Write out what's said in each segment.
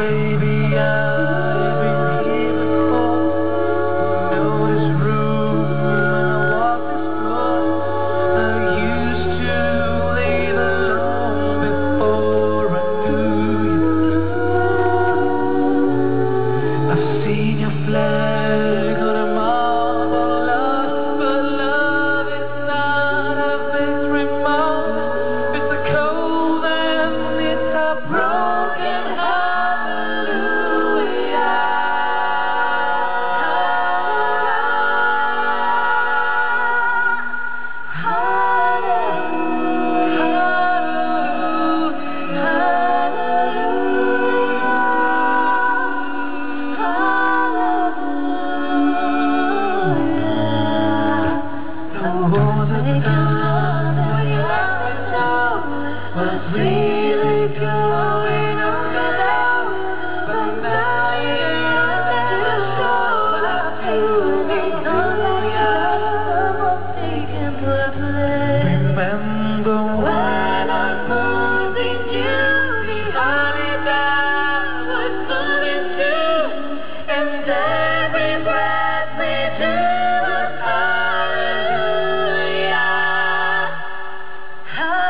baby, hallelujah.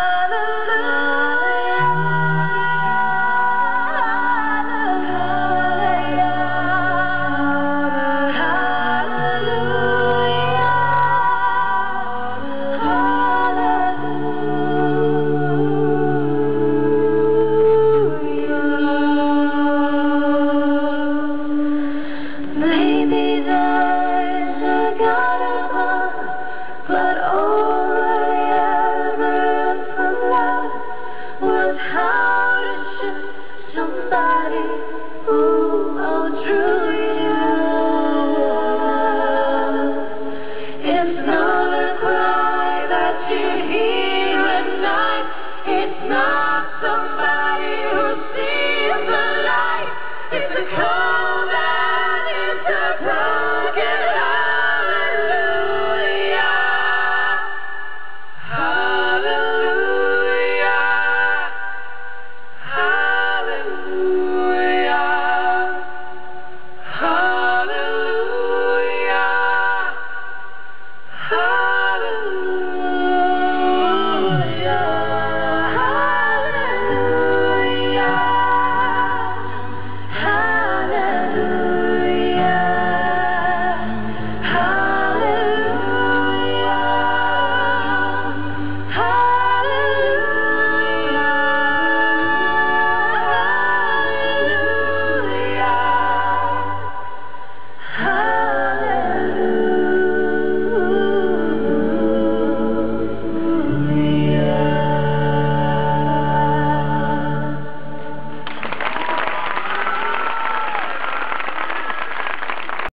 It's not a cry that you hear at night. It's not.